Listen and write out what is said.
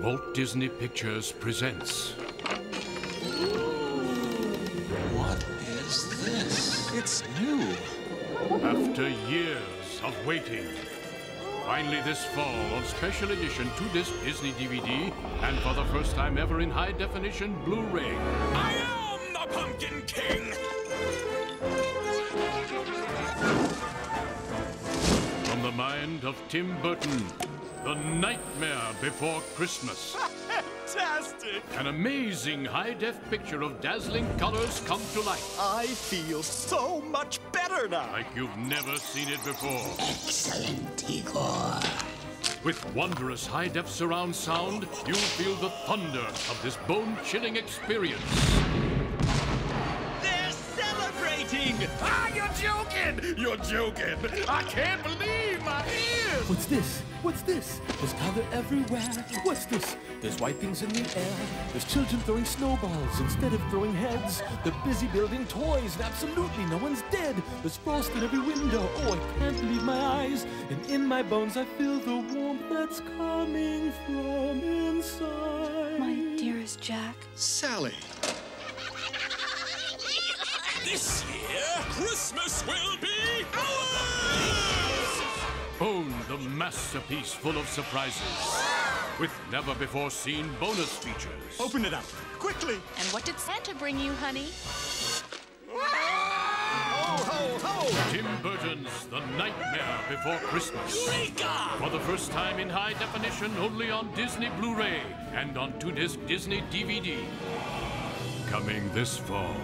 Walt Disney Pictures presents What is this? It's new. After Years of Waiting. Finally this fall on special edition 2-disc Disney DVD and for the first time ever in high definition Blu-ray. I am the Pumpkin King! From the mind of Tim Burton, The Nightmare Before Christmas. Fantastic! An amazing high-def picture of dazzling colors come to life. I feel so much better now! Like you've never seen it before. Excellent, Igor. With wondrous high-def surround sound, you'll feel the thunder of this bone-chilling experience. You're joking! I can't believe my ears! What's this? What's this? There's color everywhere. What's this? There's white things in the air. There's children throwing snowballs instead of throwing heads. They're busy building toys, and absolutely no one's dead. There's frost in every window. Oh, I can't believe my eyes. And in my bones, I feel the warmth that's coming from inside. My dearest Jack. Sally. This year, Christmas will be masterpiece full of surprises. With never before seen bonus features. Open it up, quickly! And what did Santa bring you, honey? Ho, ho, ho! Tim Burton's The Nightmare Before Christmas. Eureka! For the first time in high definition, only on Disney Blu ray and on 2 disc Disney DVD. Coming this fall.